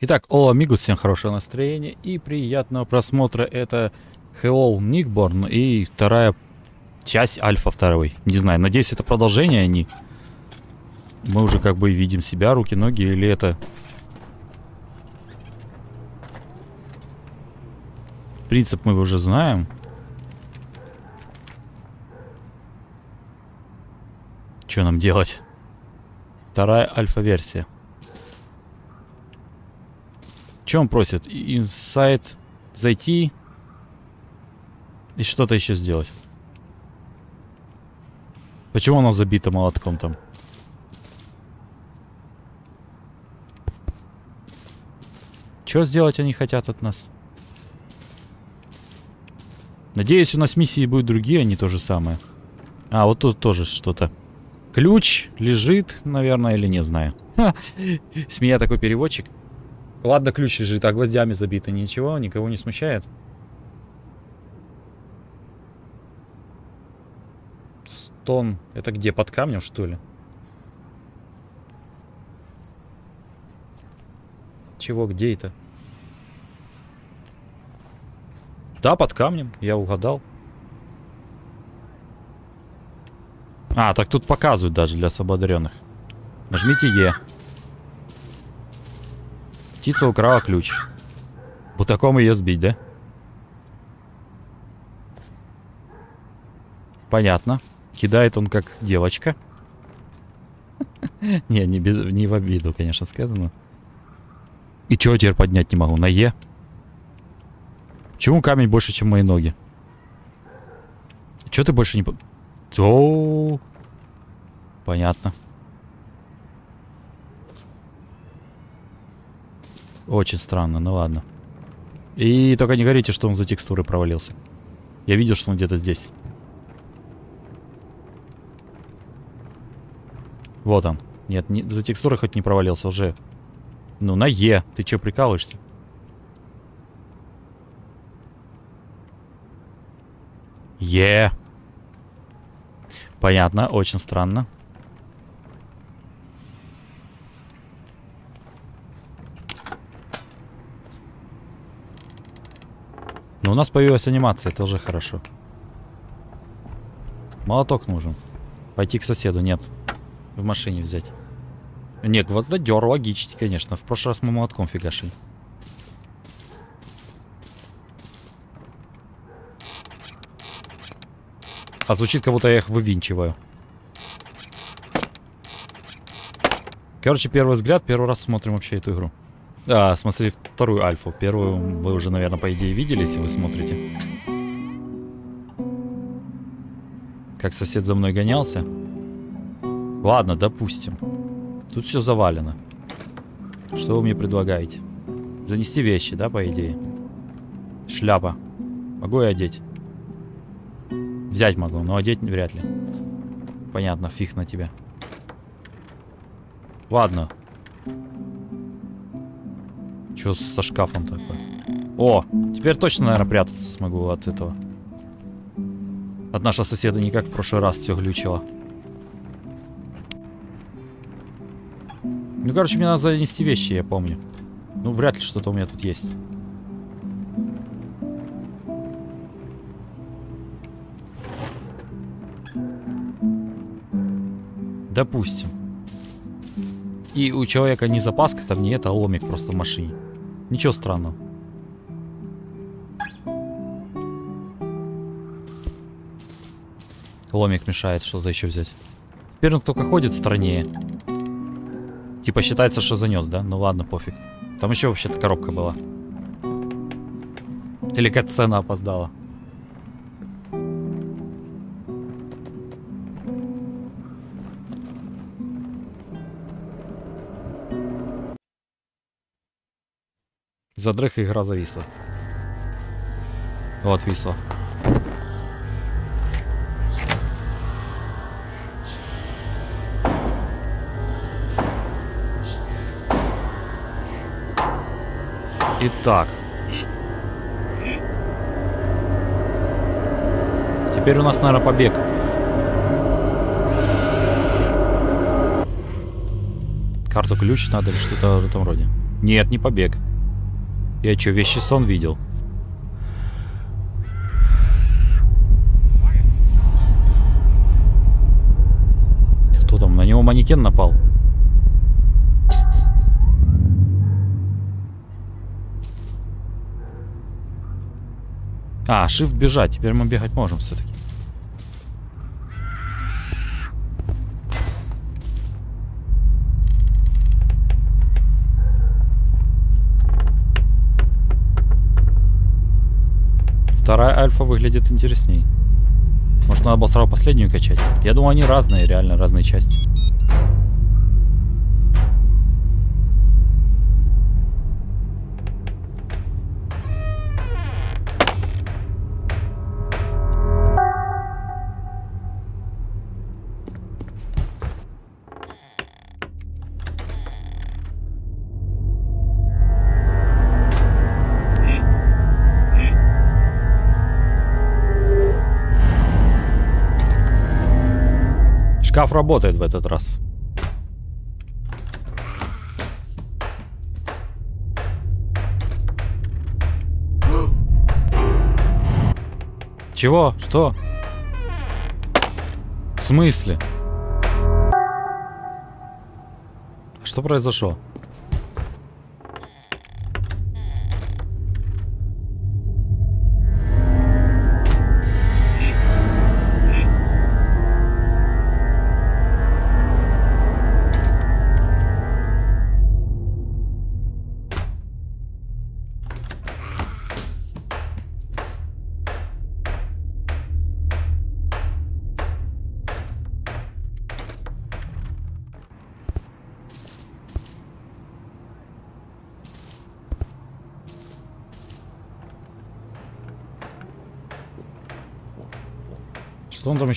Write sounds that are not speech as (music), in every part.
Итак, о, амигус, всем хорошего настроения и приятного просмотра. Это Hello Никборн и вторая часть Альфа второй. Не знаю, надеюсь, это продолжение они. Мы уже как бы видим себя, руки, ноги, или это... Принцип мы уже знаем. Что нам делать? Вторая альфа-версия. Что он просит? Инсайт зайти и что-то еще сделать. Почему оно забито молотком там? Что сделать они хотят от нас? Надеюсь, у нас миссии будут другие, а не то же самое. А, вот тут тоже что-то. Ключ лежит, наверное, или не знаю. Ха, с меня такой переводчик. Ладно, ключ лежит, а гвоздями забито. Ничего, никого не смущает. Стон. Это где, под камнем, что ли? Чего, где это? Да, под камнем, я угадал. А, так тут показывают даже для освобожденных. Нажмите Е. Птица украла ключ. Бутаком ее сбить, да? Понятно. Кидает он как девочка. (laughs) Не, не, без, не в обиду, конечно, сказано. И чего теперь поднять не могу? На Е? Почему камень больше, чем мои ноги? Чего ты больше не... О, понятно. Очень странно, ну ладно. И только не говорите, что он за текстуры провалился. Я видел, что он где-то здесь. Вот он. Нет, не, за текстуры хоть не провалился уже. Ну, на Е. Ты что, прикалываешься? Е. Понятно, очень странно. Но у нас появилась анимация, это уже хорошо. Молоток нужен. Пойти к соседу, нет. В машине взять. Не, гвоздодер, логичнее, конечно. В прошлый раз мы молотком фигашили. А звучит, как будто я их вывинчиваю. Короче, первый взгляд, первый раз смотрим вообще эту игру. А, смотри, вторую альфу. Первую вы уже, наверное, по идее видели, если вы смотрите. Как сосед за мной гонялся. Ладно, допустим. Тут все завалено. Что вы мне предлагаете? Занести вещи, да, по идее? Шляпа. Могу я одеть? Взять могу, но одеть вряд ли. Понятно, фиг на тебя. Ладно, что со шкафом такое? О, теперь точно, наверное, прятаться смогу от этого. От нашего соседа не как в прошлый раз все глючило. Ну, короче, мне надо занести вещи, я помню. Ну, вряд ли что-то у меня тут есть. Допустим. И у человека не запаска, там не это, а ломик просто в машине. Ничего странного. Ломик мешает что-то еще взять. Теперь он только ходит страннее. Типа считается, что занес, да? Ну ладно, пофиг. Там еще вообще-то коробка была. Или как цена опоздала. Задрых игра зависла. Вот висла. Итак. Теперь у нас, наверное, побег. Карту ключ надо или что-то в этом роде. Нет, не побег. Я что, вещи сон видел? Кто там? На него манекен напал. А, shift бежать. Теперь мы бегать можем все-таки. Вторая альфа выглядит интересней. Может, надо было сразу последнюю качать? Я думаю, они разные, реально разные части. Шкаф работает в этот раз. Чего? Что? В смысле? Что произошло?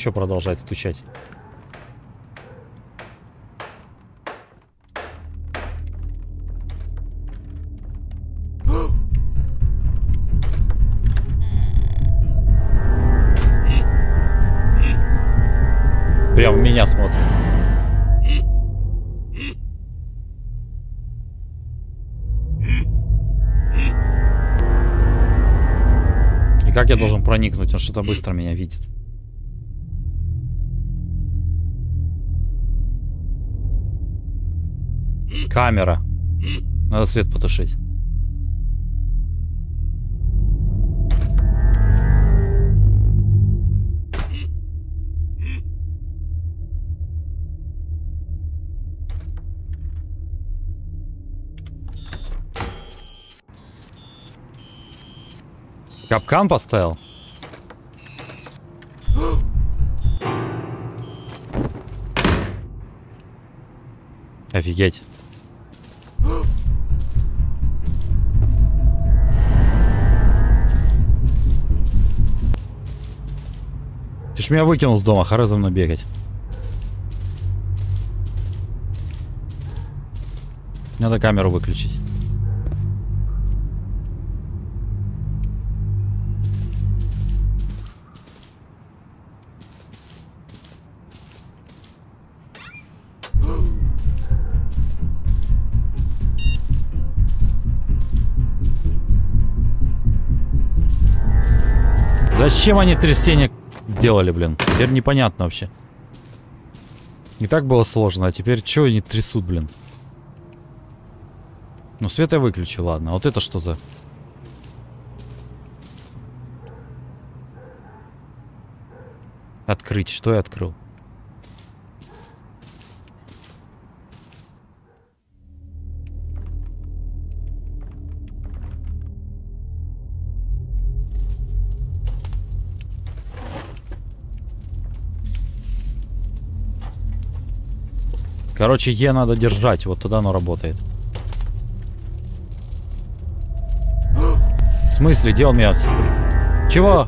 Еще продолжает стучать? Прям в меня смотрит. И как я должен проникнуть? Он что-то быстро меня видит. Камера. Надо свет потушить. Капкан поставил? (gasps) Офигеть. Ж меня выкинул с дома, хара за мной бегать. Надо камеру выключить. Зачем они трясение делали, блин? Теперь непонятно вообще. Не так было сложно, а теперь что они трясут, блин? Ну, свет я выключил, ладно. А вот это что за... Открыть. Что я открыл? Короче, Е надо держать, вот тогда оно работает. В смысле, где он меня? Чего?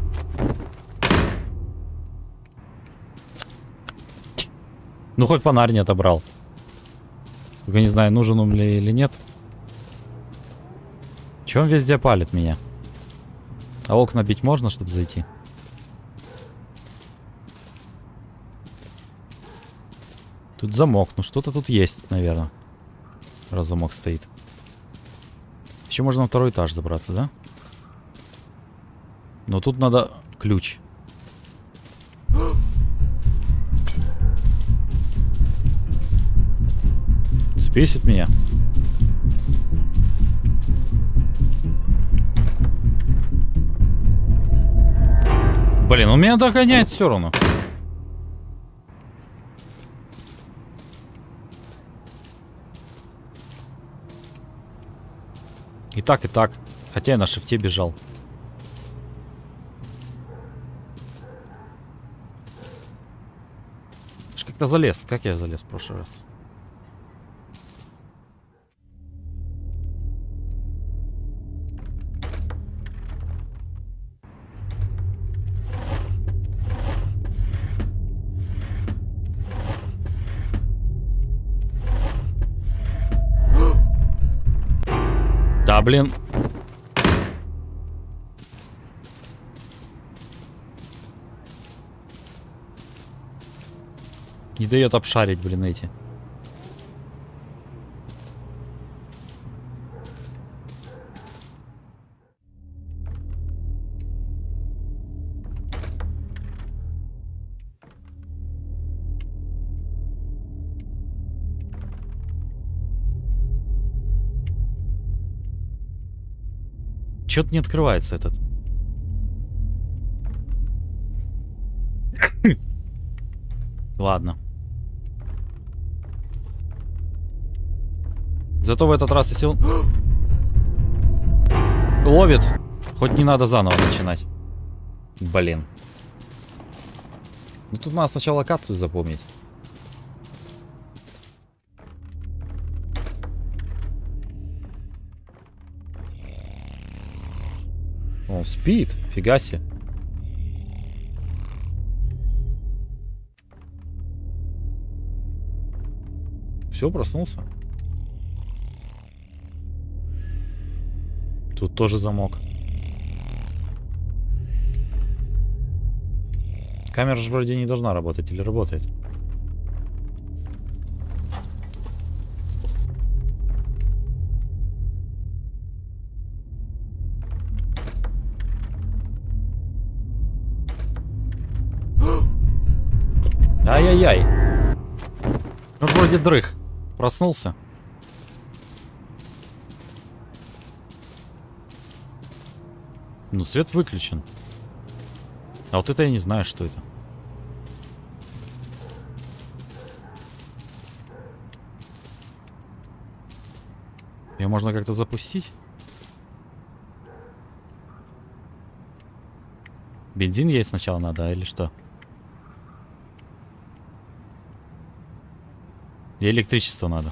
Ну, хоть фонарь не отобрал. Только не знаю, нужен он ли или нет. Че он везде палит меня? А окна бить можно, чтобы зайти? Тут замок. Ну что-то тут есть, наверное. Раз замок стоит. Еще можно на второй этаж забраться, да? Но тут надо ключ. Спесит меня. Блин, он меня догоняет все равно. И так, и так. Хотя я на шифте бежал. Как-то залез. Как я залез в прошлый раз? Блин. Не дает обшарить, блин, эти. Чё-то не открывается этот. Ладно. Зато в этот раз, если он... (gasps) Ловит. Хоть не надо заново начинать. Блин. Ну тут надо сначала локацию запомнить. Он спит. Фига себе. Все, проснулся. Тут тоже замок. Камера же вроде не должна работать или работает? Ай-яй-яй. Ну, вроде дрых. Проснулся. Ну, свет выключен. А вот это я не знаю, что это. Ее можно как-то запустить? Бензин есть сначала надо, или что? И электричество надо.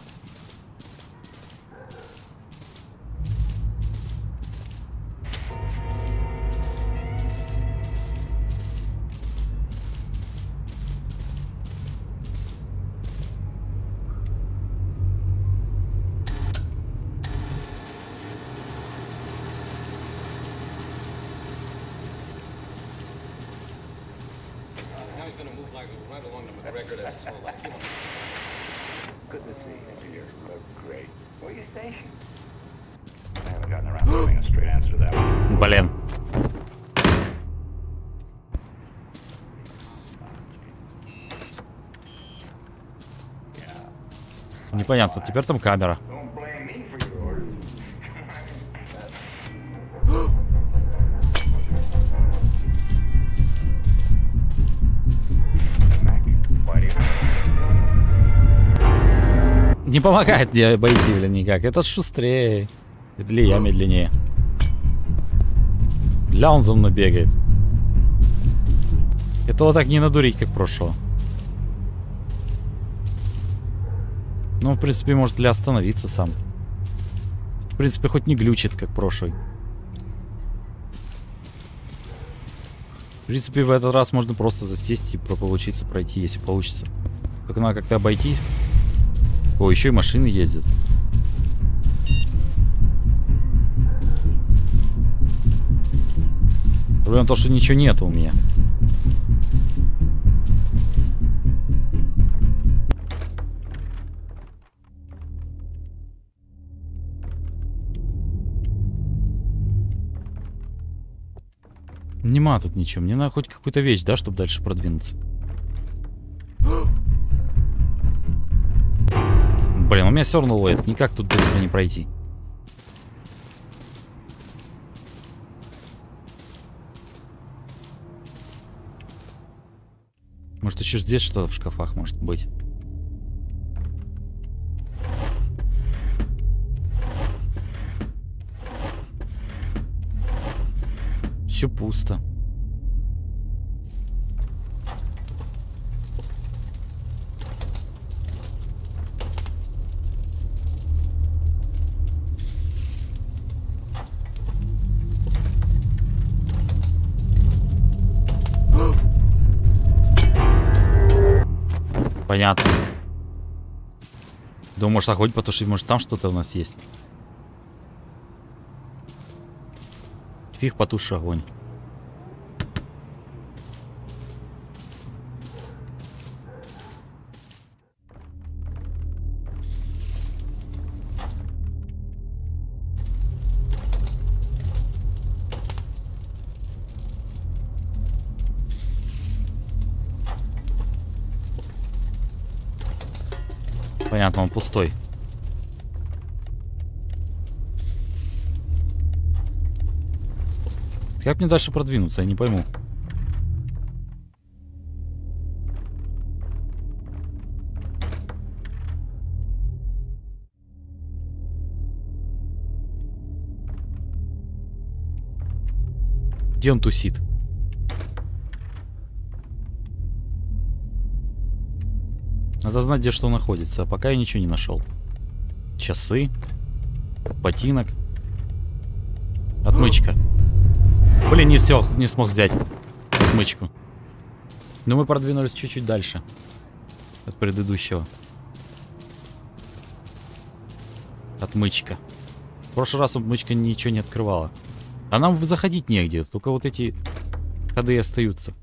Теперь там камера. Не помогает мне обойти, блин, никак. Этот шустрее. Или я медленнее. Ля, он за мной бегает. Этого так не надурить, как прошлого. Ну, в принципе, может Ля остановиться сам. В принципе, хоть не глючит, как прошлый. В принципе, в этот раз можно просто засесть и про- получиться пройти, если получится. Как надо как-то обойти. О, еще и машины ездят. Проблема в том, что ничего нету у меня. Нема тут ничего. Мне надо хоть какую-то вещь, да, чтобы дальше продвинуться. (gasps) Блин, у меня все равно ловит. Никак тут быстро не пройти. Может, еще здесь что-то в шкафах может быть. Все пусто. Понятно. Думаю, может огонь потушить, может там что-то у нас есть. Фиг потуши огонь. Как мне дальше продвинуться, я не пойму. Где он тусит? Надо знать, где что находится. А пока я ничего не нашел. Часы. Ботинок. Отмычка. Блин, не все, не смог взять отмычку. Но мы продвинулись чуть-чуть дальше. От предыдущего. Отмычка. В прошлый раз отмычка ничего не открывала. А нам заходить негде. Только вот эти ходы остаются.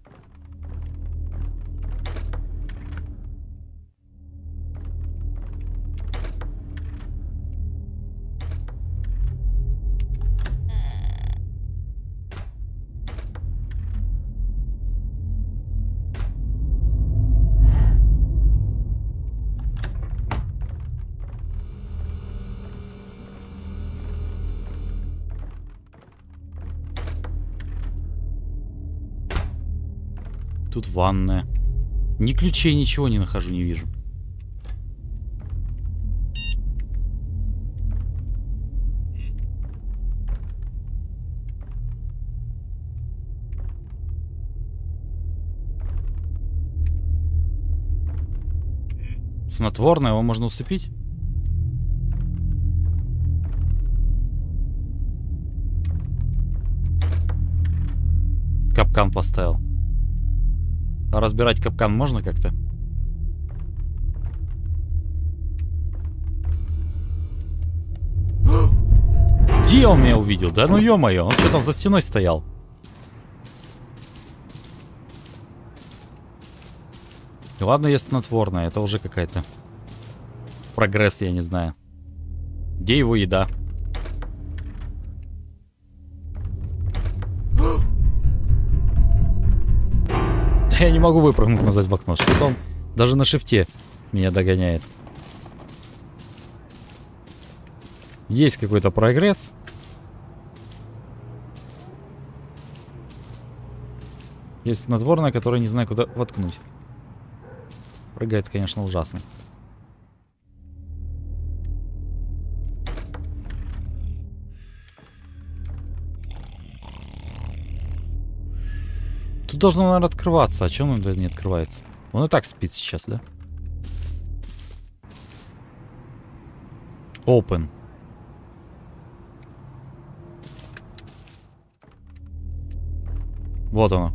Ванная. Ни ключей, ничего не нахожу, не вижу. Снотворное, его можно усыпить? Капкан поставил. Разбирать капкан можно как-то? Где он меня увидел? Да ну ё-моё, он что там за стеной стоял? Ладно, есть снотворное, это уже какая-то прогресс, я не знаю. Где его еда? (laughs) Я не могу выпрыгнуть назад в окно. Он даже на шифте меня догоняет. Есть какой-то прогресс. Есть надворная, которая не знаю, куда воткнуть. Прыгает, конечно, ужасно. Тут должно, наверное, открываться. А чем он не открывается? Он и так спит сейчас, да? Open. Вот оно.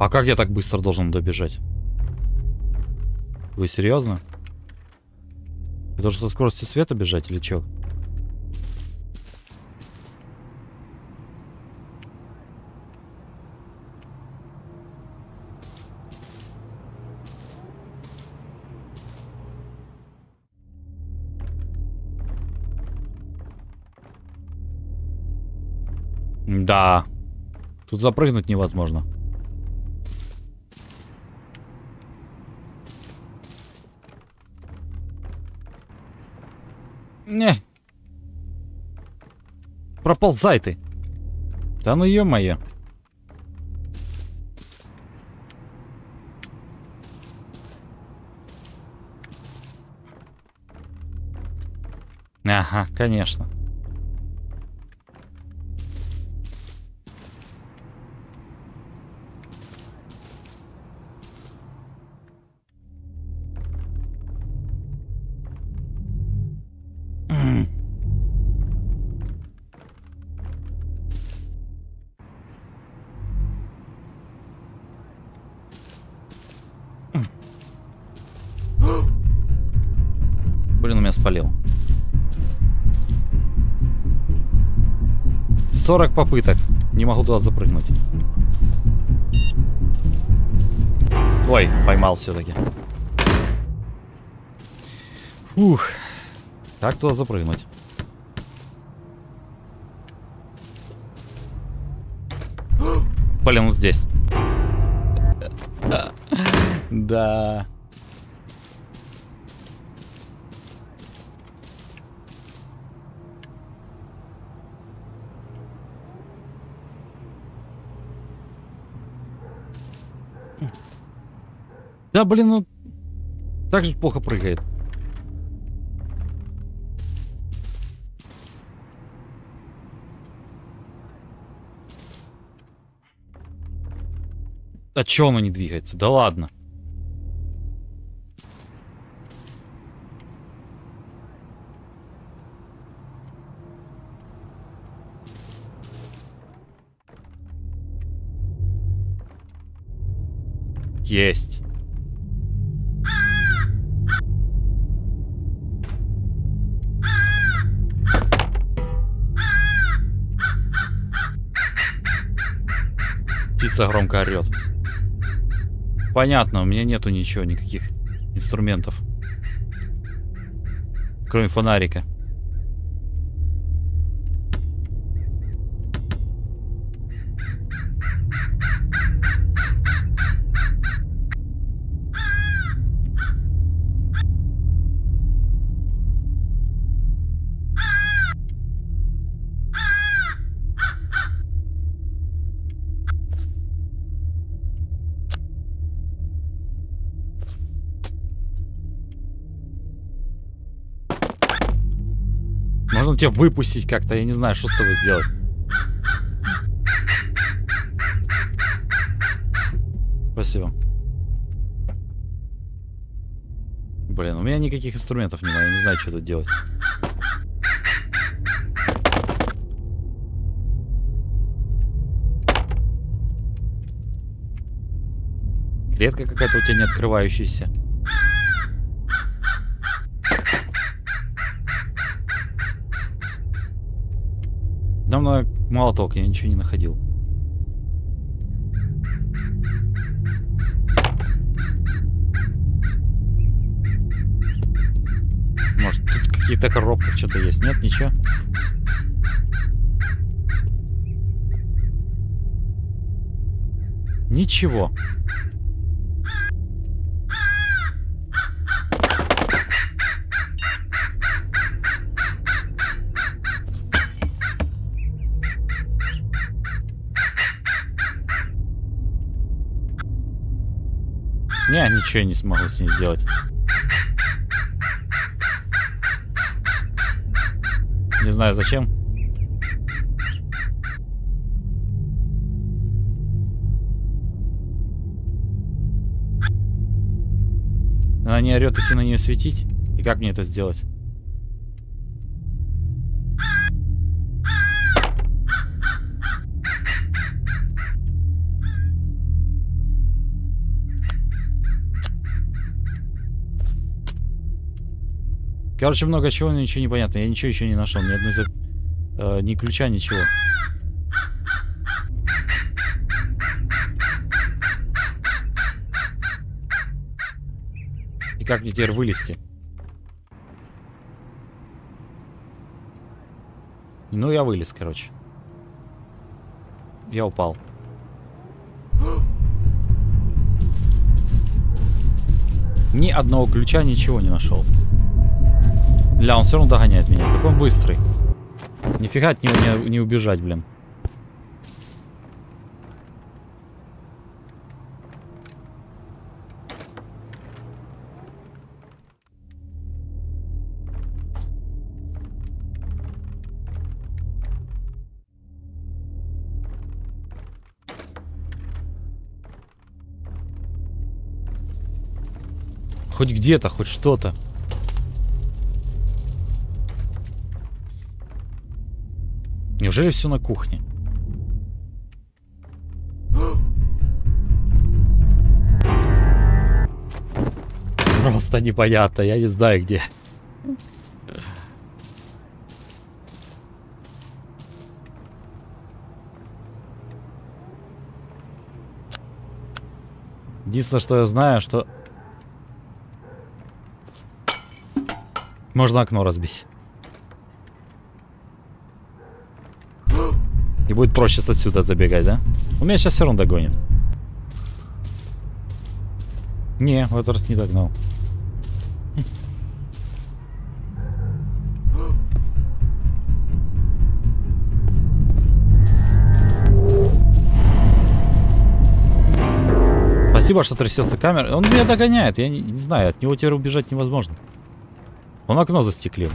А как я так быстро должен добежать? Вы серьезно? Это же со скоростью света бежать или чё? Да. Тут запрыгнуть невозможно. Не. Проползай ты. Да ну ё-моё. Ага, конечно. 40 попыток. Не могу туда запрыгнуть. Ой, поймал все-таки. Фух. Как туда запрыгнуть? Блин, он здесь. Да. Да, блин, ну... Так же плохо прыгает. А чё оно не двигается? Да ладно. Есть. Птица громко орет. Понятно, у меня нету ничего, никаких инструментов. Кроме фонарика. Можно тебя выпустить как-то, я не знаю, что с тобой сделать. Спасибо. Блин, у меня никаких инструментов нет, я не знаю, что тут делать. Клетка какая-то у тебя не открывающаяся. Давно молоток, я ничего не находил. Может, тут в каких-то коробках что-то есть? Нет, ничего? Ничего. Ничего не смогу с ней сделать. Не знаю зачем. Она не орет, если на нее светить. И как мне это сделать? Короче, много чего, но ничего не понятно. Я ничего еще не нашел. Ни одной за... э, ни ключа, ничего. И как мне теперь вылезти? Ну, я вылез, короче. Я упал. Ни одного ключа ничего не нашел. Ля, он все равно догоняет меня. Какой он быстрый. Нифига от него не, не убежать, блин. Хоть где-то, хоть что-то. Неужели все на кухне? (gasps) Просто непонятно, я не знаю где. Единственное, что я знаю, что... Можно окно разбить. Будет проще отсюда забегать, да? У меня сейчас все равно догонит. Не, в этот раз не догнал. Спасибо, что трясется камера. Он меня догоняет. Я не, не знаю, от него теперь убежать невозможно. Он окно застеклил.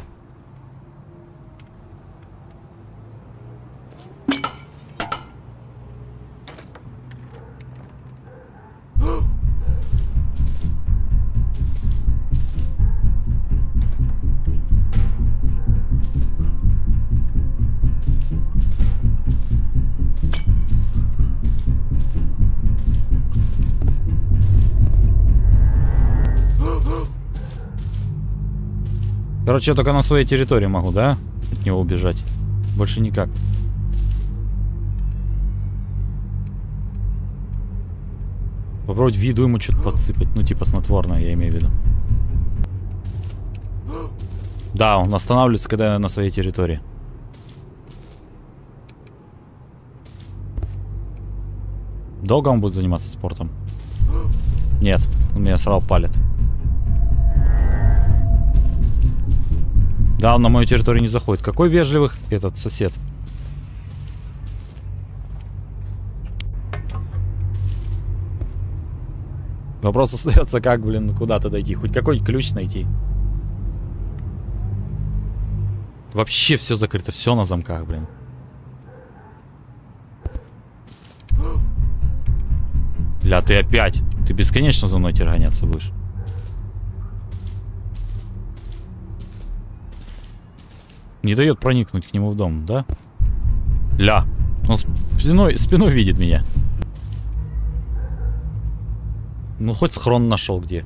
Короче, я только на своей территории могу, да? От него убежать. Больше никак. Попробовать виду ему что-то подсыпать. Ну, типа снотворное, я имею в виду. Да, он останавливается, когда на своей территории. Долго он будет заниматься спортом? Нет, он меня сразу палит. Да, он на мою территорию не заходит. Какой вежливый этот сосед. Вопрос остается, как, блин, куда-то дойти. Хоть какой ключ найти. Вообще все закрыто, все на замках, блин. Ля, ты опять. Ты бесконечно за мной тирганяться будешь. Не дает проникнуть к нему в дом, да? Ля. Он спиной, спиной видит меня. Ну, хоть схрон нашел где.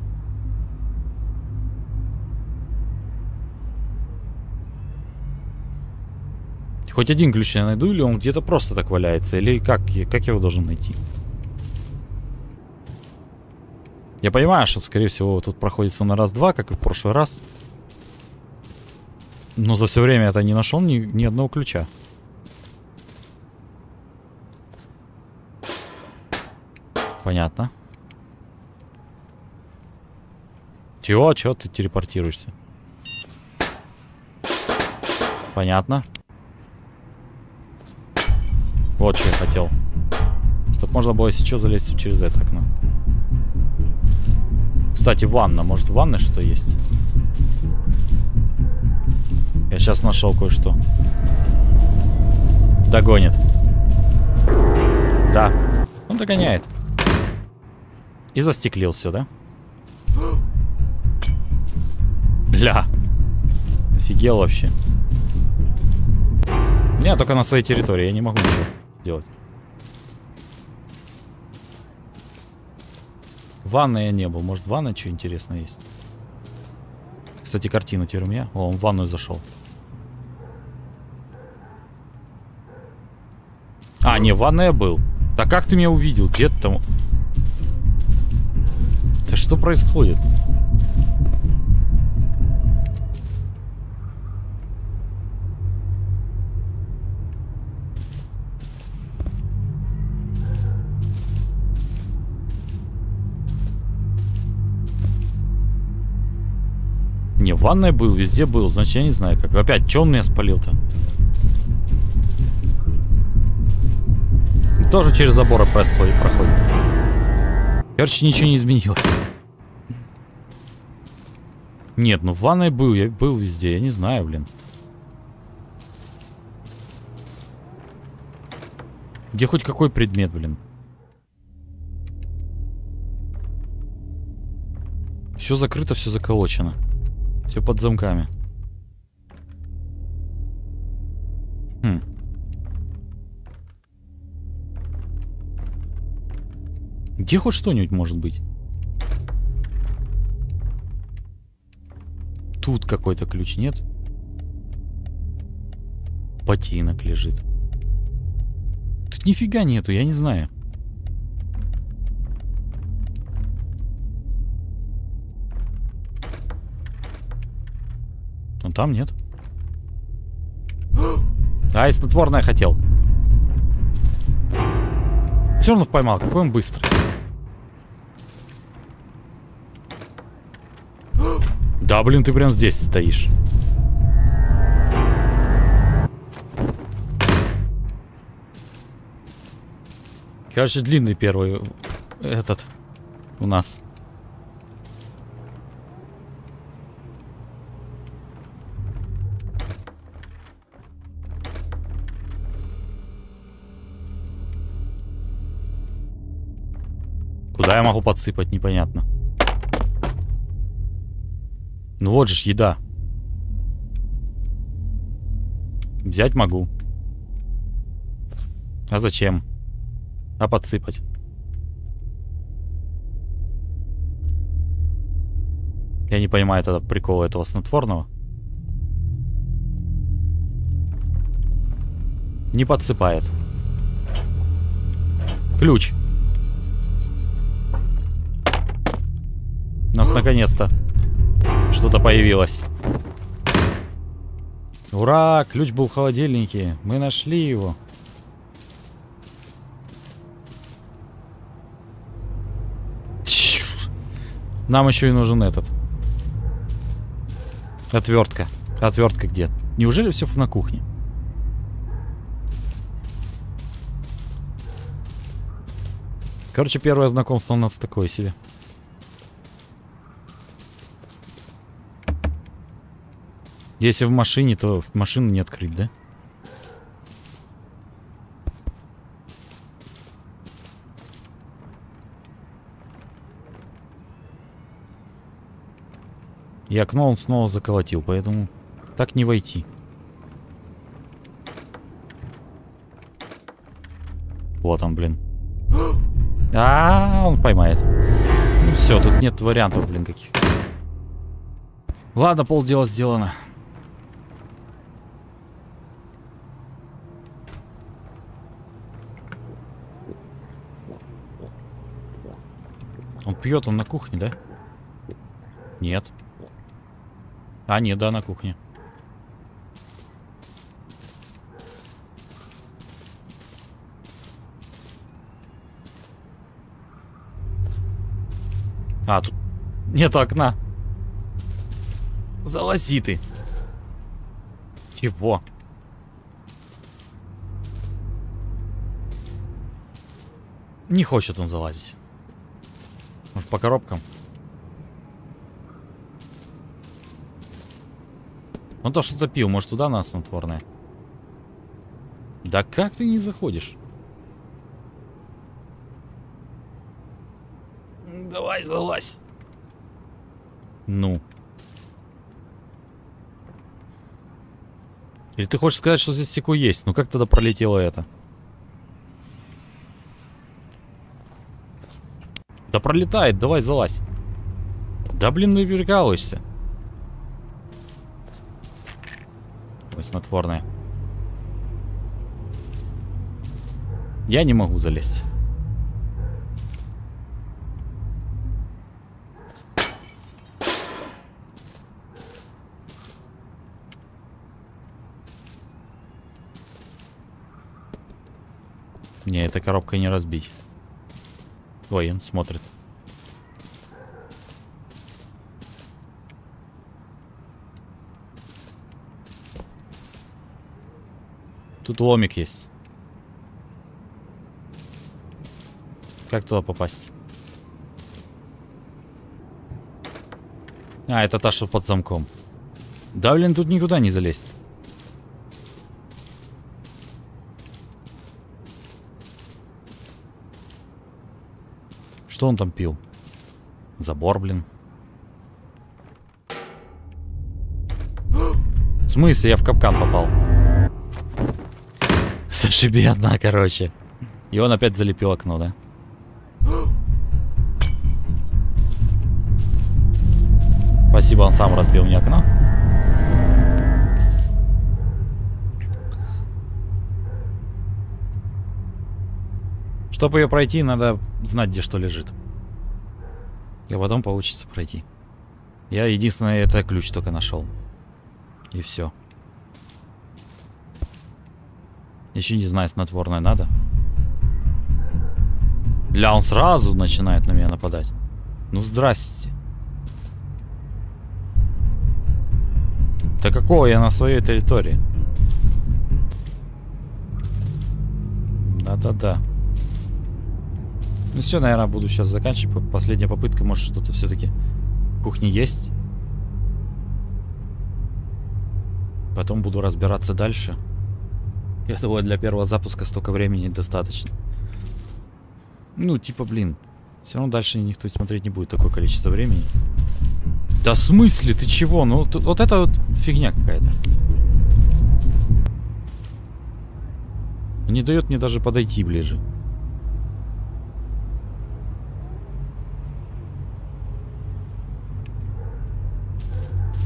Хоть один ключ я найду, или он где-то просто так валяется, или как, как я его должен найти? Я понимаю, что, скорее всего, тут проходится на раз-два, как и в прошлый раз. Но за все время это не нашел ни, ни одного ключа. Понятно. Чего? Чего ты телепортируешься? Понятно. Вот что я хотел. Чтобы можно было сейчас залезть через это окно. Кстати, ванна. Может, в ванной что есть? Сейчас нашел кое-что. Догонит. Да. Он догоняет. И застеклил все, да? Бля. Офигел вообще. Я только на своей территории, я не могу ничего сделать. В ванной я не был. Может, в ванной что интересное есть? Кстати, картина теперь у меня. О, он в ванную зашел. А, не, в был. Да как ты меня увидел? Где ты там? Да что происходит? ванной был, везде был, значит, я не знаю как. Опять, что он меня спалил-то? Тоже через заборы происходит, проходит. Короче, ничего не изменилось. Нет, ну в ванной был, я был везде, я не знаю, блин. Где хоть какой предмет, блин? Все закрыто, все заколочено. Все под замками. Где хоть что-нибудь может быть? Тут какой-то ключ, нет? Ботинок лежит. Тут нифига нету, я не знаю. Ну там нет. А, я снотворное хотел. Все равно поймал, какой он быстрый. Да, блин, ты прям здесь стоишь. Короче, длинный первый этот у нас. Куда я могу подсыпать, непонятно. Ну вот же еда. Взять могу. А зачем? А подсыпать? Я не понимаю тогда прикола этого снотворного. Не подсыпает. Ключ. Нас наконец-то что-то появилось. Ура! Ключ был в холодильнике. Мы нашли его. Нам еще и нужен этот. Отвертка. Отвертка где? Неужели все на кухне? Короче, первое знакомство у нас такое себе. Если в машине, то в машину не открыть, да? И окно он снова заколотил, поэтому так не войти. Вот он, блин. А, -а, -а он поймает. Ну все, тут нет вариантов, блин, каких. Ладно, полдела сделано. Он пьет, он на кухне, да? Нет. А, нет, да, на кухне. А, тут нет окна. Залази ты. Чего? Не хочет он залазить. Может, по коробкам? Он то что-то пил. Может, туда нас снотворное? Да как ты не заходишь? Давай, залазь. Ну. Или ты хочешь сказать, что здесь стекло есть? Ну как тогда пролетело это? Да пролетает, давай залазь. Да блин, не прикалываешься. Ой, снотворное. Я не могу залезть. Не, этой коробкой не разбить. Ой, он смотрит. Тут ломик есть. Как туда попасть? А, это та, что под замком. Да, блин, тут никуда не залезть. Он там пил? Забор, блин. В смысле, я в капкан попал? (laughs) Зашибенно, короче. И он опять залепил окно, да? Спасибо, он сам разбил мне окно. Чтобы ее пройти, надо знать, где что лежит. И потом получится пройти. Я единственное, это ключ только нашел. И все. Еще не знаю, снотворное надо. Ля, он сразу начинает на меня нападать. Ну, здрасте. Да какого я на своей территории? Да-да-да. Ну все, наверное, буду сейчас заканчивать. Последняя попытка, может что-то все-таки в кухне есть. Потом буду разбираться дальше. Я думаю, для первого запуска столько времени достаточно. Ну, типа, блин. Все равно дальше никто смотреть не будет такое количество времени. Да в смысле? Ты чего? Ну, тут, вот это вот фигня какая-то. Не дает мне даже подойти ближе.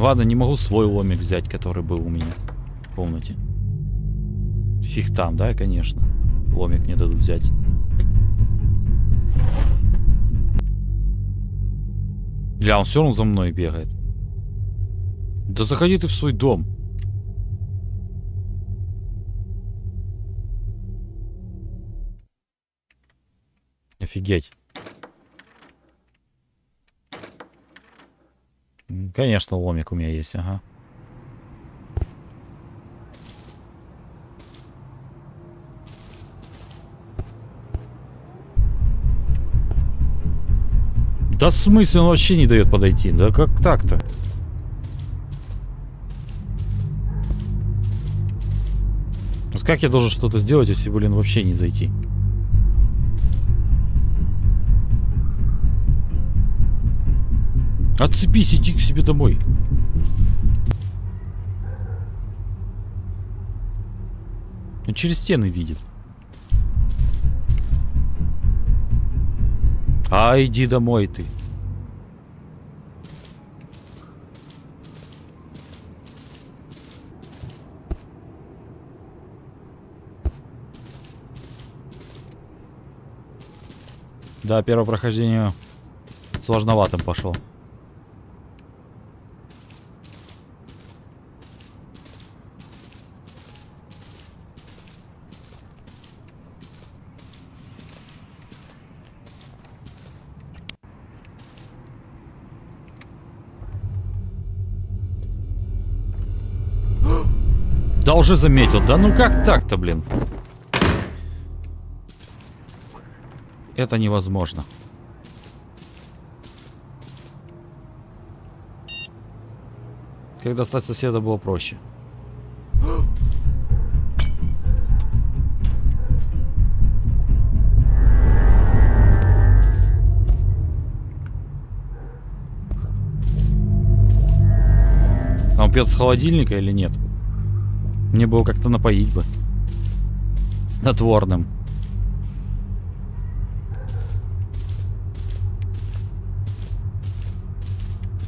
Ладно, не могу свой ломик взять, который был у меня в комнате. Фиг там, да, конечно. Ломик не дадут взять. Ля, он все равно за мной бегает. Да заходи ты в свой дом. Офигеть. Конечно, ломик у меня есть, ага. Да в он вообще не дает подойти? Да как так-то? Вот как я должен что-то сделать, если, блин, вообще не зайти? Отцепись, иди к себе домой. Он через стены видит. А, иди домой ты. Да, первое прохождение сложноватым пошел. Да уже заметил. Да ну как так-то, блин? Это невозможно. Когда стать соседа было проще. А он пьет с холодильника или нет? Мне было как-то напоить бы. Снотворным.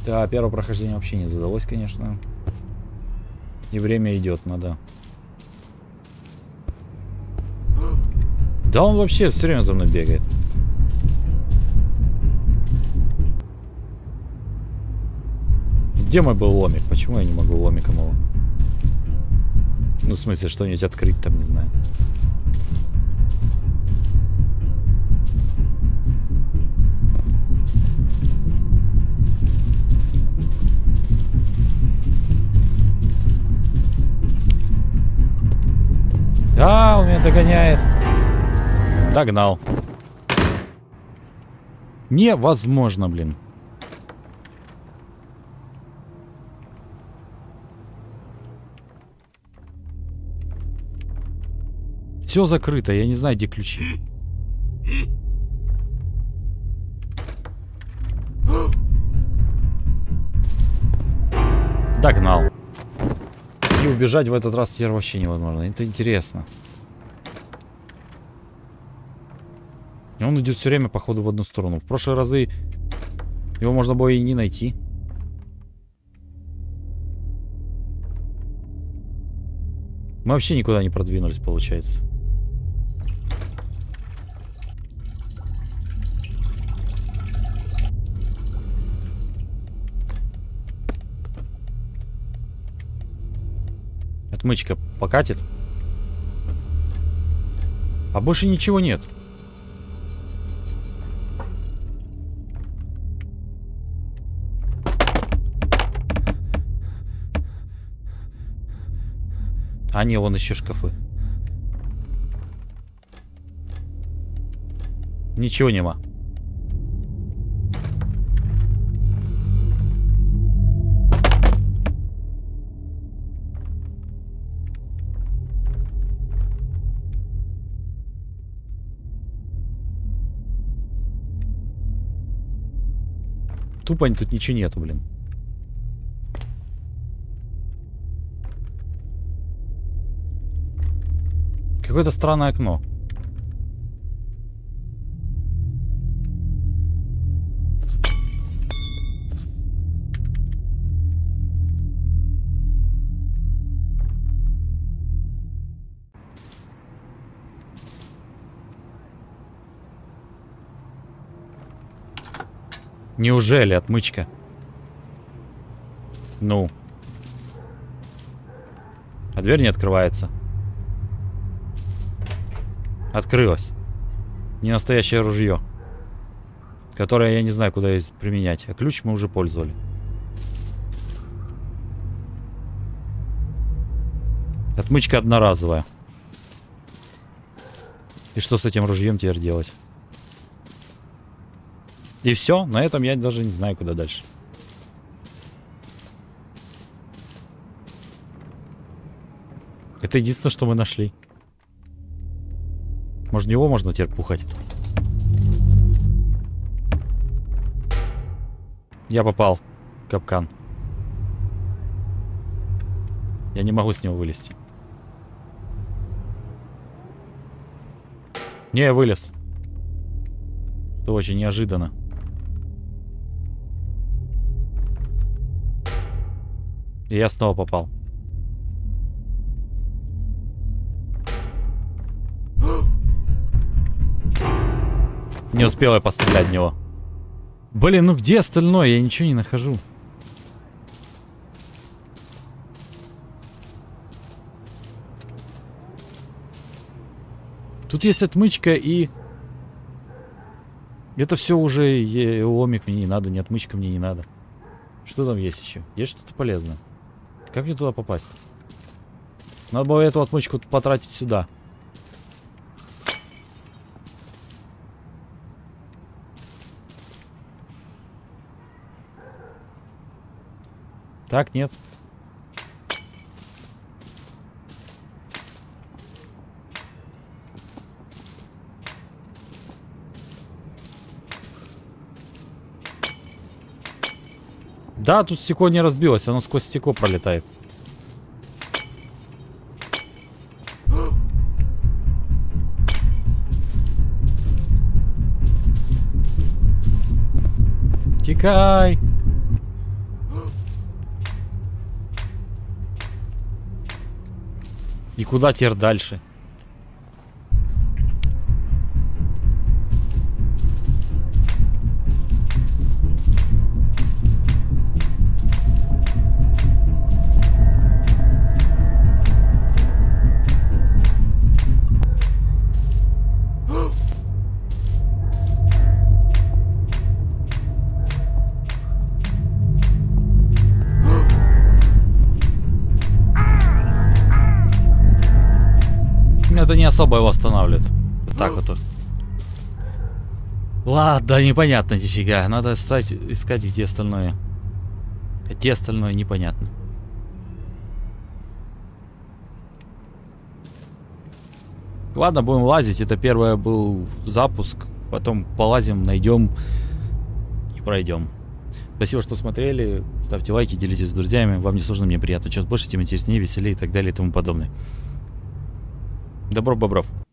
Да, первое прохождение вообще не задалось, конечно. И время идет, надо. Да он вообще все время за мной бегает. Где мой был ломик? Почему я не могу ломиком его? Ну, в смысле, что-нибудь открыть там, не знаю. А, он меня догоняет. Догнал. Невозможно, блин. Все закрыто, я не знаю, где ключи. Догнал. И убежать в этот раз теперь вообще невозможно. Это интересно. И он идет все время, походу, в одну сторону. В прошлые разы его можно было и не найти. Мы вообще никуда не продвинулись, получается. Отмычка покатит. А больше ничего нет. А не, вон еще шкафы. Ничего нема. Тупо тут ничего нету, блин. Какое-то странное окно. Неужели отмычка? Ну. А дверь не открывается. Открылась. Не настоящее ружье. Которое я не знаю, куда применять. А ключ мы уже пользовали. Отмычка одноразовая. И что с этим ружьем теперь делать? И все, на этом я даже не знаю, куда дальше. Это единственное, что мы нашли. Может, него можно теперь пухать? Я попал. Капкан. Я не могу с него вылезти. Не, я вылез. Это очень неожиданно. И я снова попал. Не успел я пострелять в него. Блин, ну где остальное? Я ничего не нахожу. Тут есть отмычка и... Это все уже омик мне не надо, не отмычка мне не надо. Что там есть еще? Есть что-то полезное? Как мне туда попасть? Надо было эту отмычку потратить сюда. Так, нет. Да, тут стекло не разбилось, оно сквозь стекло пролетает. Тикай! И куда теперь дальше? Особо его останавливает. Вот так вот. Ладно, непонятно нифига. Надо искать, искать где остальное. Где остальное, непонятно. Ладно, будем лазить. Это первое был запуск. Потом полазим, найдем и пройдем. Спасибо, что смотрели. Ставьте лайки, делитесь с друзьями. Вам не сложно, мне приятно. Чем больше, тем интереснее, веселее и так далее и тому подобное. Добро, бобров.